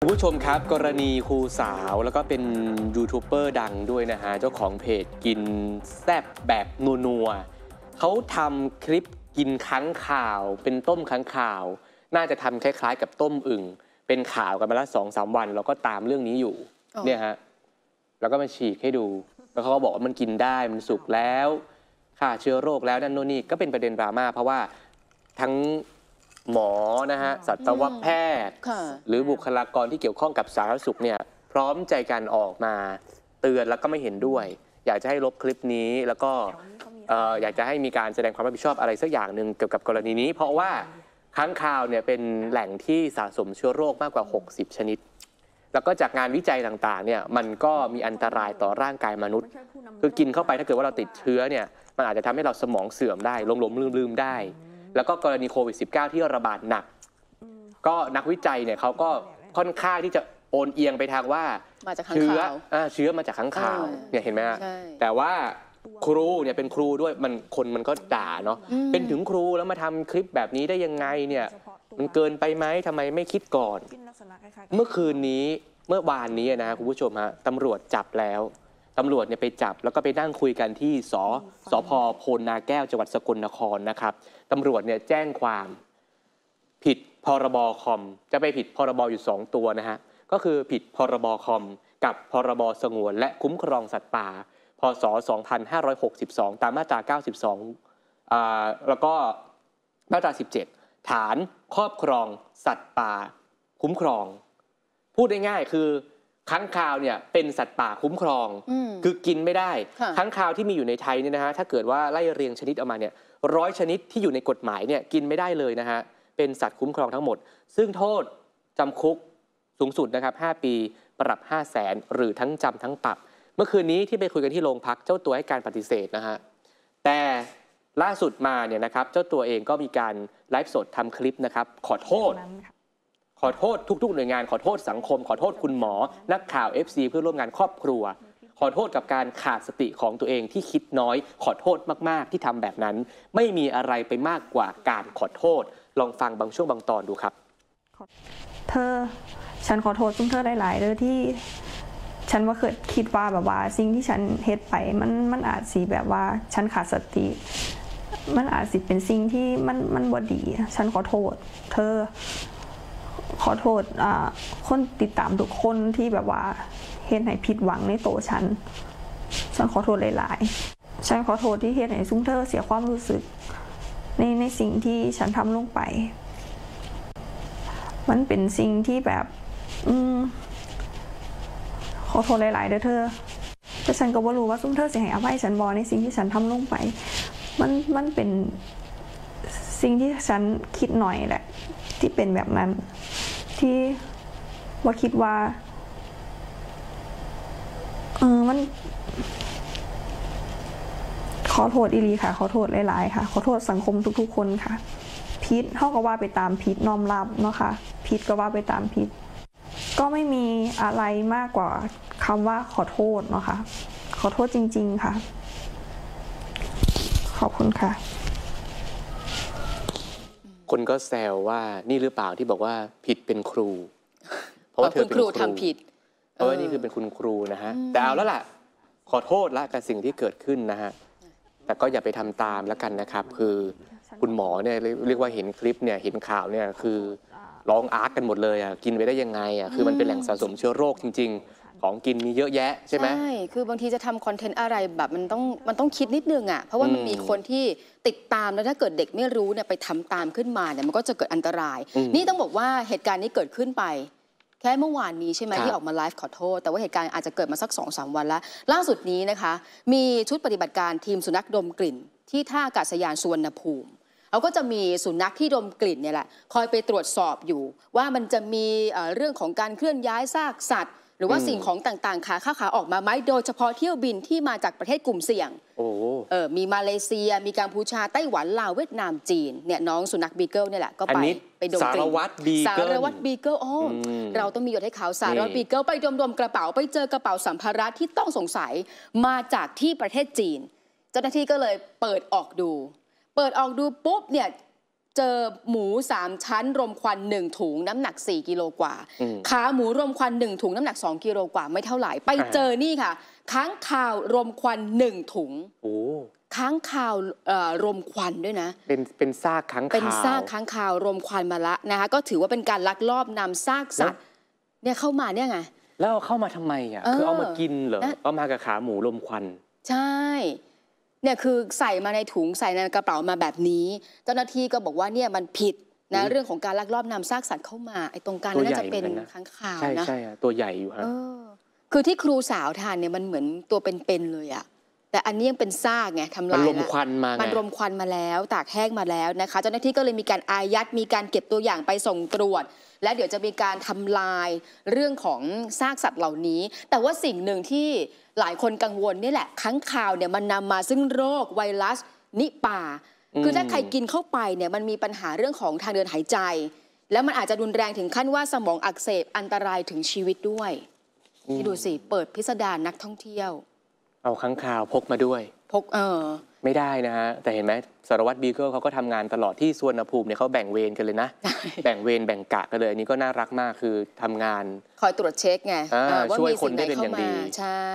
คุณผู้ชมครับกรณีครูสาวแล้วก็เป็นยูทูบเบอร์ดังด้วยนะฮะ เจ้าของเพจกินแซบแบบนัวๆเขาทำคลิปกินค้างข่าว เป็นต้มค้างข่าว น่าจะทำคล้ายๆ กับต้มอึ่ง เป็นข่าวกันมาแล้วสองสามวันเราก็ตามเรื่องนี้อยู่อ๋อเนี่ยฮะแล้วก็มาฉีกให้ดู แล้วเขาก็บอกว่ามันกินได้มันสุกแล้วฆ่าเชื้อโรคแล้วนั่นโน่นนี่ก็เป็นประเด็นดราม่าเพราะว่าทั้ง หมอนะฮะสัตวแพทย์ ค่ะ หรือบุคลากรที่เกี่ยวข้องกับสาธารณสุขเนี่ยพร้อมใจกันออกมาเตือนแล้วก็ไม่เห็นด้วย อยากจะให้ลบคลิปนี้แล้วก็เอ่ออยากจะให้มีการแสดงความรับผิดชอบอะไรสักอย่างหนึ่งเกี่ยวกับกรณีนี้ เพราะว่าค้างคาวเนี่ยเป็นแหล่งที่สะสมเชื้อโรคมากกว่า 60 ชนิด แล้วก็จากงานวิจัยต่างๆเนี่ยมันก็มีอันตรายต่อร่างกายมนุษย์ คือกินเข้าไปถ้าเกิดว่าเราติดเชื้อเนี่ยมันอาจจะทำให้เราสมองเสื่อมได้หลงๆลืมๆได้ แล้วก็กรณีโควิด -19 ที่ระบาดหนัก ก็นักวิจัยเนี่ยเขาก็ค่อนข้างที่จะโอนเอียงไปทางว่ามาจากข้างเชื้อข่าว อ่าเชื้อมาจากข้างข่าวเออเนี่ยเห็นไหมฮะใช่ แต่ว่าครูเนี่ยเป็นครูด้วยมันคนมันก็ด่าเนาะอืมเป็นถึงครูแล้วมาทำคลิปแบบนี้ได้ยังไงเนี่ยมันเกินไปไหมทำไมไม่คิดก่อน เมื่อคืนนี้เมื่อวานนี้นะคุณผู้ชมฮะตำรวจจับแล้ว ตำรวจเนี่ยไปจับแล้วก็ไปนั่งคุยกันที่สสพโพลนาแก้วจังหวัดสกลนครนะครับตำรวจเนี่ยแจ้งความผิดพรบคอม จะไปผิดพรบอยู่ 2 ตัวนะฮะก็คือผิดพรบคอม กับพรบสงวน และคุ้มครองสัตว์ป่า พศ 2562 ตามมาตรา 92อ่าแล้วก็มาตรา 17 ฐานครอบครองสัตว์ป่า คุ้มครอง พูดง่ายๆคือ ค้างคาวเนี่ยเป็นสัตว์ป่าคุ้มครองอืมคือกินไม่ได้ค่ะค้างคาวที่มีอยู่ในไทยเนี่ยนะฮะถ้าเกิดว่าไล่เรียงชนิดออกมาเนี่ยร้อยชนิดที่อยู่ในกฎหมายเนี่ยกินไม่ได้เลยนะฮะเป็นสัตว์คุ้มครองทั้งหมด ซึ่งโทษจำคุกสูงสุดนะครับ 5 ปีปรับ 5 0 0แสนหรือทั้งจำทั้งปรับ เมื่อคืนนี้ที่ไปคุยกันที่โรงพักเจ้าตัวให้การปฏิเสธนะฮะแต่ล่าสุดมาเนี่ยนะครับเจ้าตัวเองก็มีการไลฟ์สดทำคลิปนะครับขอโทษ ขอโทษทุก ๆ หน่วยงาน ขอโทษสังคม ขอโทษคุณหมอ นักข่าว FC เพื่อนร่วมงานครอบครัว ขอโทษกับการขาดสติของตัวเองที่คิดน้อย ขอโทษมาก ๆ ที่ทำแบบนั้น ไม่มีอะไรไปมากกว่าการขอโทษ ลองฟังบางช่วงบางตอนดูครับ เธอ ฉันขอโทษซุ่มเธอหลาย ๆเด้อที่ฉันว่าเคยคิดว่าแบบว่า สิ่งที่ฉันเฮ็ดไปมันมันอาจสิแบบว่า ฉันขาดสติ มันอาจสิเป็นสิ่งที่มันมันบ่ดี ฉันขอโทษ เธอ ขอโทษคนติดตามทุกคนที่แบบว่าเฮ็ดให้ผิดหวังในโตวฉัน ฉันขอโทษหลายๆ ฉันขอโทษที่เฮ็ดให้ซุ่มเธอเสียความรู้สึก ในในสิ่งที่ฉันทำลงไป มันเป็นสิ่งที่แบบ อืม ขอโทษหลายๆเด้อเธอ แต่ฉันก็บ่รู้ว่าซุ่มเธอเสิให้อภัยฉันบอในสิ่งที่ฉันทำลงไป มันมันเป็น สิ่งที่ฉันคิดหน่อยแหละ ที่เป็นแบบนั้น ที่ว่าคิดว่าเออมัน ขอโทษอีหลีค่ะ ขอโทษหลายๆค่ะ ขอโทษสังคมทุก ๆ คนค่ะพิษเขาก็ว่าไปตามพิษน้อมรับเนาะค่ะพิษก็ว่าไปตามพิษก็ไม่มีอะไรมากกว่าคำว่าขอโทษเนาะค่ะขอโทษจริง ๆค่ะ ขอบคุณค่ะ คนก็แซวว่านี่หรือเปล่าที่บอกว่าผิดเป็นครู เพราะว่าเธอคุณเป็นครูทำผิด เพราะว่านี่คือเป็นคุณครูนะฮะแต่เอาแล้วล่ะ ขอโทษละกับสิ่งที่เกิดขึ้นนะฮะแต่ก็อย่าไปทำตามแล้วกันนะครับ คือคุณหมอเนี่ยเรียกเรียกว่าเห็นคลิปเนี่ยเห็นข่าวเนี่ยคือร้องอาร์ตกันหมดเลยอะกินไปได้ยังไงอะคือมันเป็นแหล่งสะสมเชื้อโรคจริง ๆ ของกินมีเยอะแยะใช่ไหม ใช่ คือบางทีจะทำคอนเทนต์อะไรแบบมันต้องมันต้องคิดนิดนึงอะ เพราะว่ามันอืมมีคนที่ติดตามแล้วถ้าเกิดเด็กไม่รู้เนี่ยไปทำตามขึ้นมาเนี่ยมันก็จะเกิดอันตราย อืมนี่ต้องบอกว่าเหตุการณ์นี้เกิดขึ้นไป แค่เมื่อวานนี้ใช่ไหมครับ ที่ออกมาไลฟ์ขอโทษ แต่ว่าเหตุการณ์อาจจะเกิดมาสัก2อสวันแล้ว ล่าสุดนี้นะคะ มีชุดปฏิบัติการทีมสุนัขดมกลิ่น ที่ท่าอากาศยานสุวรรณภูมิเขาก็จะมีสุนัขที่ดมกลิ่นเนี่ยแหละคอยไปตรวจสอบอยู่ ว่ามันจะมีเอ่อเรื่องของการเคลื่อนย้ายซากสัตว์ หรือว่าอืมสิ่งของต่างๆขาเข้าขาออกมาไหมโดยเฉพาะเที่ยวบินที่มาจากประเทศกลุ่มเสี่ยงโอ้โหเออมีมาเลเซีย มีกัมพูชาไต้หวันลาวเวียดนามจีนเนี่ยน้องสุนัขบีเกิลเนี่ยแหละก็อันไปนี้ไปดมกลิ่นสารวัตรบีเกิลสารวัตรบีเกิลอ๋ออืมเราต้องมียศให้เขาสารวัตรนี่บีเกิลไปดมดมๆกระเป๋าไปเจอกระเป๋าสัมภาระที่ต้องสงสัยมาจากที่ประเทศจีน เจ้าหน้าที่ก็เลยเปิดออกดู เปิดออกดูปุ๊บเนี่ย เจอหมู 3 ชั้น รมควัน 1 ถุงน้ำหนัก 4 กิโลกว่าอืมขาหมูรมควัน 1 ถุงน้ำหนัก 2 กิโลกว่าไม่เท่าไหร่ ไปเจอนี่ค่ะ ค้างคาวรมควัน 1 ถุงโอ้ค้างคาวเอ่อรมควันด้วยนะ เป็นเป็นซากค้างคาวเป็นซากค้างคาวรมควันมาละนะคะก็ถือว่าเป็นการลักลอบนำซากสัตว์เนี่ยเข้ามาเนี่ยไงแล้วเอาเข้ามาทำไมอะเออคือเอามากินเหรอนะเอามากับขาหมูลมควัน ใช่ เนี่ยคือใส่มาในถุงใส่ในกระเป๋ามาแบบนี้ เจ้าหน้าที่ก็บอกว่าเนี่ยมันผิดนะอุ๊ยเรื่องของการลักลอบนำซากสัตว์เข้ามาไอ้ตรงกลางตัวนั้นใหญ่น่าจะเป็นเหมือนกันนะค้างคาวใช่นะใช่อะตัวใหญ่อยู่ฮะเออคือที่ครูสาวทานเนี่ยมันเหมือนตัวเป็นๆเลยอะแต่อันนี้ยังเป็นซากไงทำมันลายลมแล้วควันมาไงมันรมควันมาแล้ว ตากแห้งมาแล้วนะคะ เจ้าหน้าที่ก็เลยมีการอายัดมีการเก็บตัวอย่างไปส่งตรวจ และเดี๋ยวจะมีการทำลายเรื่องของซากสัตว์เหล่านี้ แต่ว่าสิ่งหนึ่งที่หลายคนกังวลนี่แหละค้างคาวเนี่ยมันนำมาซึ่งโรคไวรัสนิปา คือถ้าใครกินเข้าไปเนี่ยมันมีปัญหาเรื่องของทางเดินหายใจ แล้วมันอาจจะรุนแรงถึงขั้นว่าสมองอักเสบอันตรายถึงชีวิตด้วยนี่ดูสิ เปิดพิสดารนักท่องเที่ยว เอาค้างคาวพกมาด้วย พกเออ ไม่ได้นะฮะ แต่เห็นไหมสารวัตรบีเกิลเขาก็ทำงานตลอดที่สวนภูมิเนี่ยเขาแบ่งเวรกันเลยนะใช่แบ่งเวรแบ่งกะกันเลยอันนี้ก็น่ารักมากคือทำงาน คอยตรวจเช็คไงอ่าเออว่าช่วยมีคนสิ่งได้ใดเป็นอเข้าย่างมาดีใช่